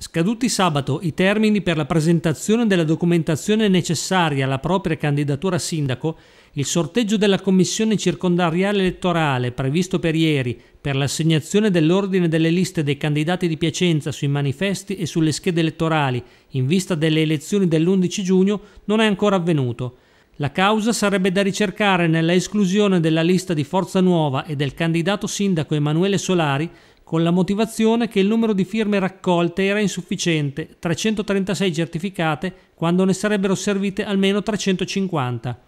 Scaduti sabato i termini per la presentazione della documentazione necessaria alla propria candidatura a sindaco, il sorteggio della commissione circondariale elettorale previsto per ieri per l'assegnazione dell'ordine delle liste dei candidati di Piacenza sui manifesti e sulle schede elettorali in vista delle elezioni dell'11 giugno non è ancora avvenuto. La causa sarebbe da ricercare nella esclusione della lista di Forza Nuova e del candidato sindaco Emanuele Solari con la motivazione che il numero di firme raccolte era insufficiente, 336 certificate, quando ne sarebbero servite almeno 350.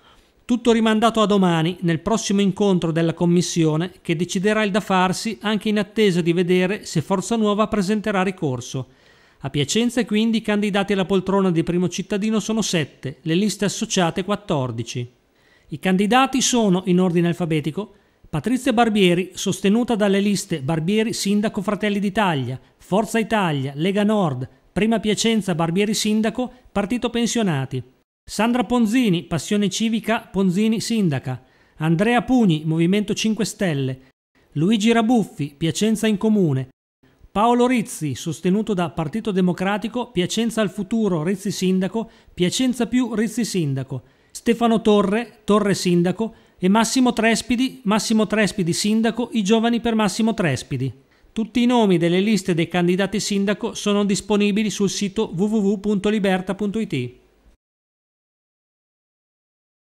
Tutto rimandato a domani, nel prossimo incontro della Commissione, che deciderà il da farsi anche in attesa di vedere se Forza Nuova presenterà ricorso. A Piacenza quindi i candidati alla poltrona di primo cittadino sono 7, le liste associate 14. I candidati sono, in ordine alfabetico, Patrizia Barbieri, sostenuta dalle liste Barbieri Sindaco Fratelli d'Italia, Forza Italia, Lega Nord, Prima Piacenza Barbieri Sindaco, Partito Pensionati. Sandra Ponzini, Passione Civica Ponzini Sindaca. Andrea Pugni, Movimento 5 Stelle. Luigi Rabuffi, Piacenza in Comune. Paolo Rizzi, sostenuto da Partito Democratico, Piacenza al Futuro, Rizzi Sindaco, Piacenza più Rizzi Sindaco. Stefano Torre, Torre Sindaco, e Massimo Trespidi, Massimo Trespidi sindaco, i giovani per Massimo Trespidi. Tutti i nomi delle liste dei candidati sindaco sono disponibili sul sito www.liberta.it.